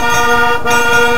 Música